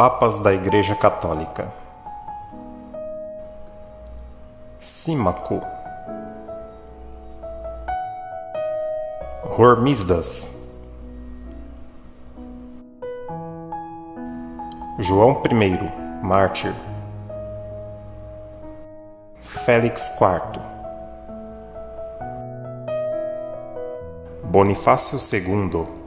Papas da Igreja Católica. Símaco Hormisdas João I, mártir. Félix IV Bonifácio II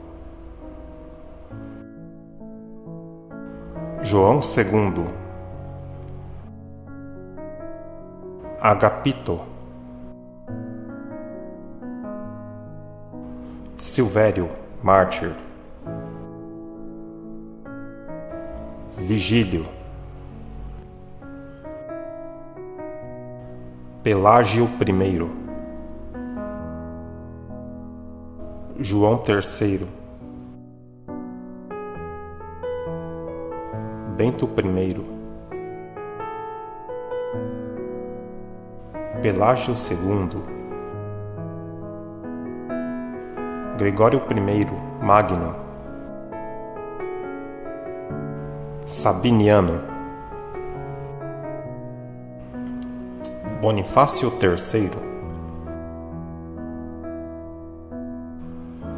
João II Agapito. Silvério, mártir. Vigílio. Pelágio I João III Bento I Pelágio II Gregório I Magno. Sabiniano. Bonifácio III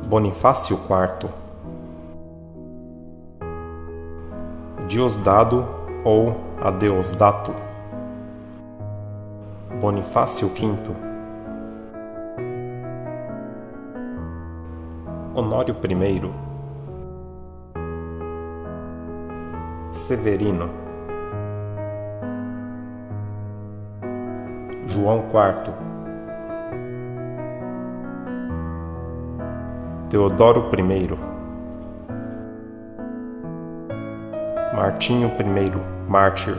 Bonifácio IV Diosdado ou Adeosdato? Bonifácio V. Honório I Severino. João IV Teodoro I Martinho I Mártir.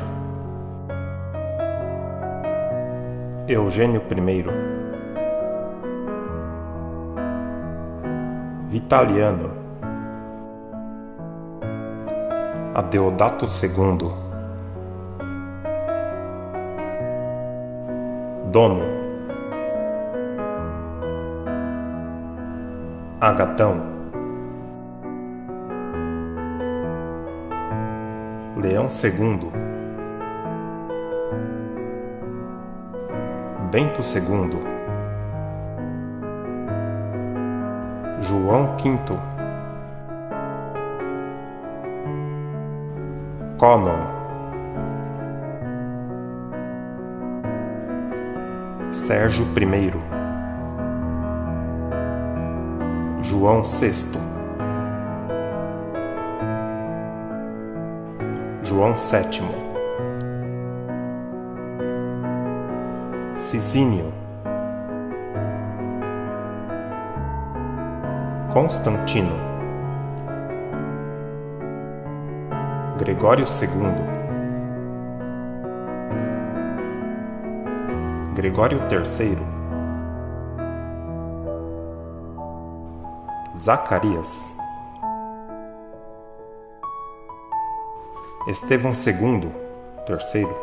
Eugênio I Vitaliano. Adeodato II Dono. Agatão Leão II Bento II João V Conon. Sérgio I João VI João VII Cisínio. Constantino. Gregório II Gregório III Zacarias Estevão II terceiro.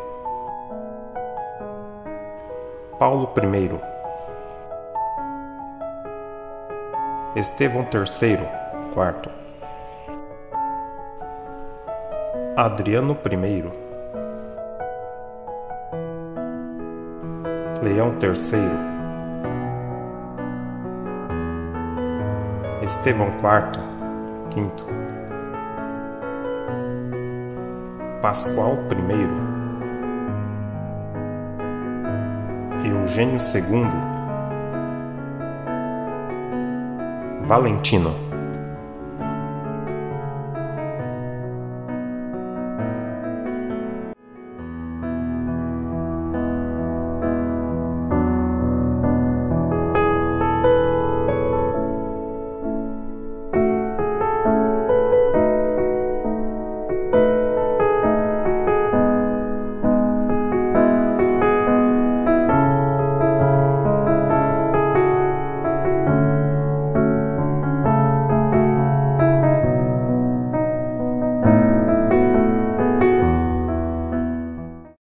Paulo I, Estevão III, quarto, Adriano I, Leão III, Estevão IV, quinto, Pascoal I, Eugênio II, Valentino.